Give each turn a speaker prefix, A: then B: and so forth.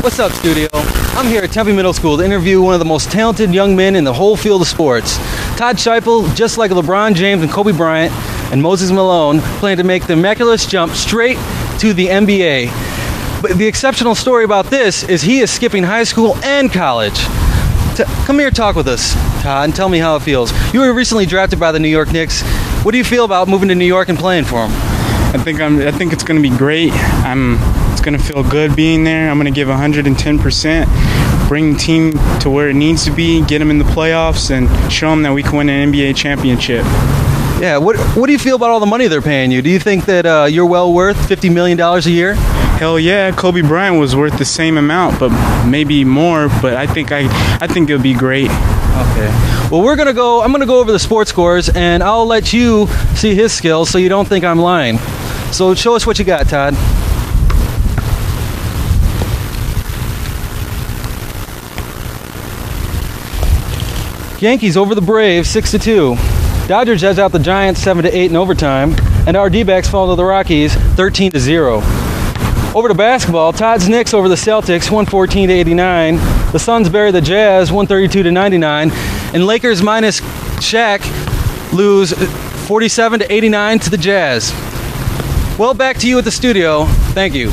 A: What's up, studio? I'm here at Tempe Middle School to interview one of the most talented young men in the whole field of sports. Todd Scheipel, just like LeBron James and Kobe Bryant and Moses Malone, plan to make the miraculous jump straight to the NBA. But the exceptional story about this is he is skipping high school and college. T- come here, talk with us, Todd, and tell me how it feels. You were recently drafted by the New York Knicks. What do you feel about moving to New York and playing for them?
B: I think I'm. I think it's going to be great. I'm. It's going to feel good being there. I'm going to give 110 percent. Bring the team to where it needs to be. Get them in the playoffs and show them that we can win an NBA championship.
A: Yeah. What What do you feel about all the money they're paying you? Do you think that uh, you're well worth 50 million dollars a year?
B: Hell yeah, Kobe Bryant was worth the same amount, but maybe more. But I think I. I think it'll be great.
A: Okay. Well, we're gonna go. I'm gonna go over the sports scores, and I'll let you see his skills, so you don't think I'm lying. So show us what you got, Todd. Yankees over the Braves, six to two. Dodgers edge out the Giants, seven to eight in overtime, and our D-backs fall to the Rockies, 13 to zero. Over to basketball, Todd's Knicks over the Celtics, 114 to 89. The Suns bury the Jazz, 132 to 99, and Lakers minus Shaq lose 47 to 89 to the Jazz. Well, back to you at the studio. Thank you.